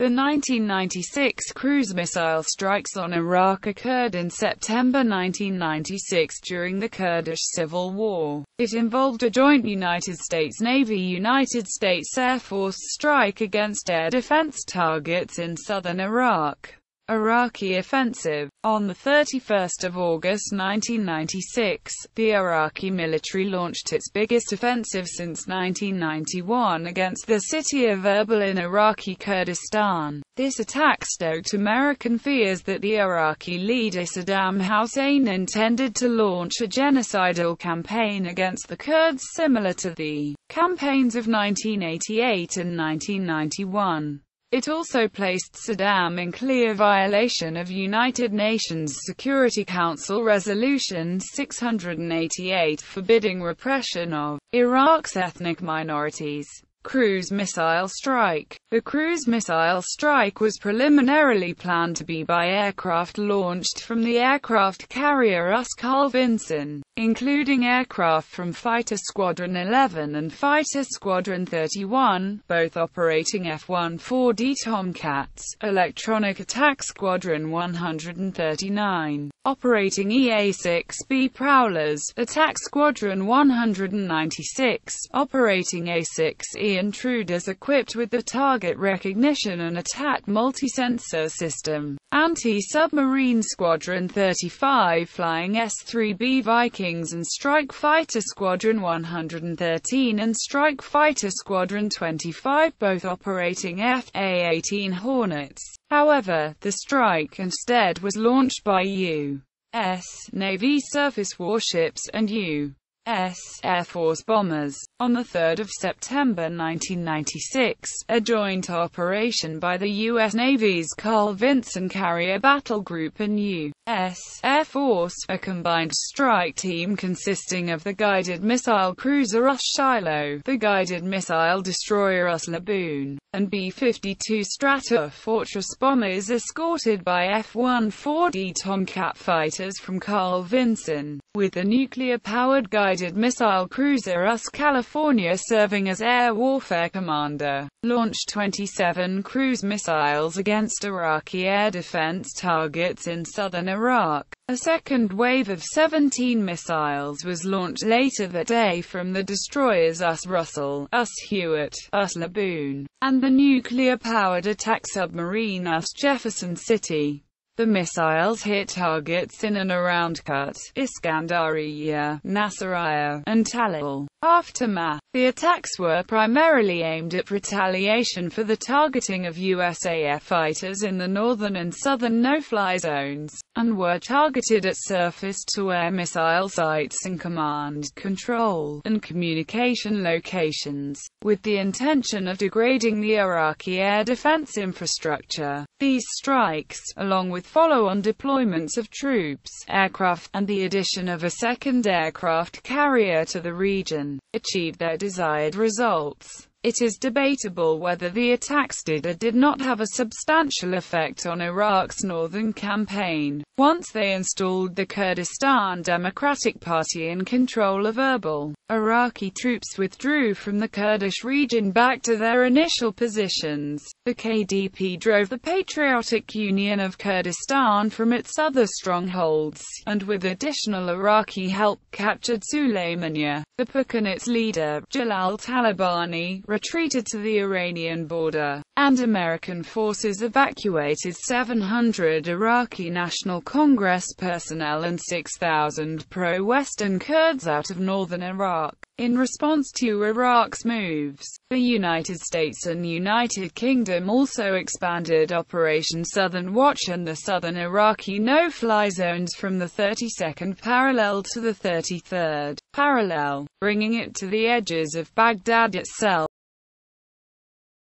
The 1996 cruise missile strikes on Iraq occurred in September 1996 during the Kurdish Civil War. It involved a joint United States Navy-United States Air Force strike against air defense targets in southern Iraq. Iraqi offensive. On 31 August 1996, the Iraqi military launched its biggest offensive since 1991 against the city of Erbil in Iraqi Kurdistan. This attack stoked American fears that the Iraqi leader Saddam Hussein intended to launch a genocidal campaign against the Kurds similar to the campaigns of 1988 and 1991. It also placed Saddam in clear violation of United Nations Security Council Resolution 688 forbidding repression of Iraq's ethnic minorities. Cruise missile strike. The cruise missile strike was preliminarily planned to be by aircraft launched from the aircraft carrier US Carl Vinson, including aircraft from Fighter Squadron 11 and Fighter Squadron 31, both operating F-14D Tomcats, Electronic Attack Squadron 139, operating EA-6B Prowlers, Attack Squadron 196, operating A-6E intruders equipped with the target recognition and attack multi-sensor system. Anti-Submarine Squadron 35 flying S-3B Vikings and Strike Fighter Squadron 113 and Strike Fighter Squadron 25 both operating FA-18 Hornets. However, the strike instead was launched by U.S. Navy surface warships and U. S. Air Force bombers. On 3 September 1996, a joint operation by the U.S. Navy's Carl Vinson Carrier Battle Group and U.S. Air Force, a combined strike team consisting of the guided missile cruiser US Shiloh, the guided missile destroyer US Laboon, and B-52 Stratofortress bombers escorted by F-14D Tomcat fighters from Carl Vinson, with the nuclear-powered guided missile cruiser US California serving as air warfare commander, launched 27 cruise missiles against Iraqi air defense targets in southern Iraq. A second wave of 17 missiles was launched later that day from the destroyers US Russell, US Hewitt, US Laboon, and the nuclear-powered attack submarine US Jefferson City. The missiles hit targets in and around Kut, Iskandariya, Nasiriyah, and Tallil. Aftermath The attacks were primarily aimed at retaliation for the targeting of USAF fighters in the northern and southern no-fly zones, and were targeted at surface-to-air missile sites and command, control, and communication locations, with the intention of degrading the Iraqi air defense infrastructure. These strikes, along with follow-on deployments of troops, aircraft, and the addition of a second aircraft carrier to the region, achieved their desired results. It is debatable whether the attacks did or did not have a substantial effect on Iraq's northern campaign. Once they installed the Kurdistan Democratic Party in control of Erbil, Iraqi troops withdrew from the Kurdish region back to their initial positions. The KDP drove the Patriotic Union of Kurdistan from its other strongholds, and with additional Iraqi help captured Sulaymaniyah. The PUK and its leader, Jalal Talabani, retreated to the Iranian border, and American forces evacuated 700 Iraqi National Congress personnel and 6,000 pro-Western Kurds out of northern Iraq. In response to Iraq's moves, the United States and United Kingdom also expanded Operation Southern Watch and the southern Iraqi no-fly zones from the 32nd parallel to the 33rd parallel, bringing it to the edges of Baghdad itself.